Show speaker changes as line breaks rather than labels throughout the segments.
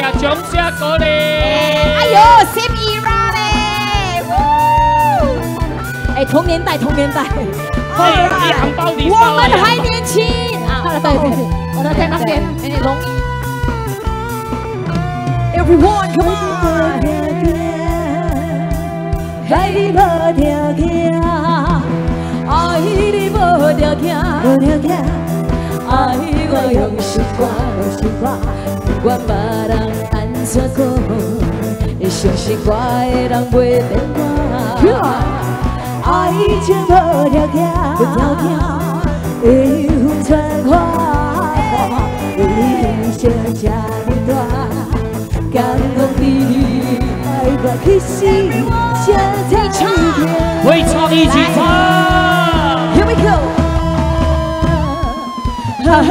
家掌声鼓励。
哎呦，Same era 嘞！哎，同年代，同年代。
哎，红包你
我们还年轻啊！对对对，我们在那边，哎，容易。Everyone come on！爱你无条件，爱你无条件，无条件，爱我用心肝，用心肝，不管别人安怎讲，相信我的人袂变我。爱情无条件，无条件，一份存款，为你写这么大，感动你，爱我去死。
会唱一起唱。
Here we go。哈哈，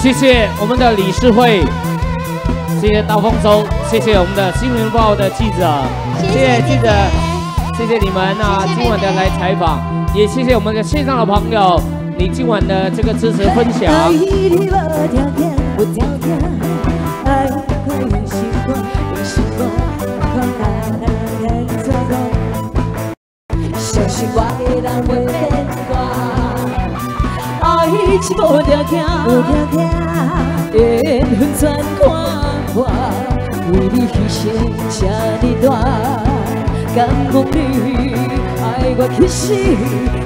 谢谢我们的理事会，谢谢刀锋周，谢谢我们的新闻报的记者，谢谢记者，谢谢。你们啊，今晚的来采访，也谢谢我们的线上的朋友，你今晚的这个支持分享。
是无条件，无条件，缘分全看破，为你牺牲这呢大，感动你爱我其实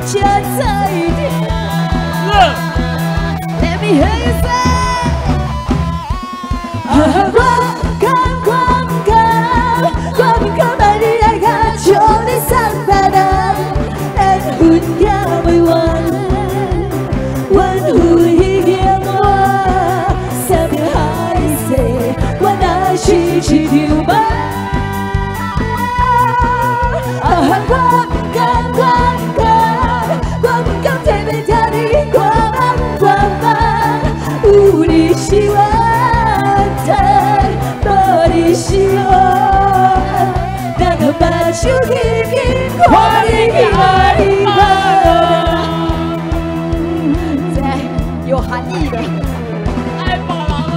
才知痛。Let me hear you say，是我的，无你是我，那个把手紧紧看你爱我，在有含义的，
太棒了，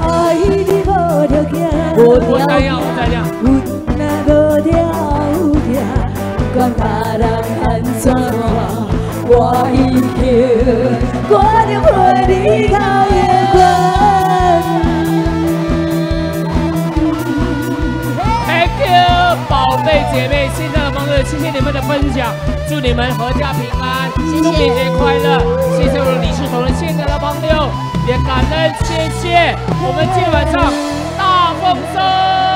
爱你无条件。
我再亮，我再姐妹，现在的朋友，谢谢你们的分享，祝你们阖家平安，中元节快乐。谢谢我的李世同的现场的朋友，也感恩谢谢我们今天晚上。放松。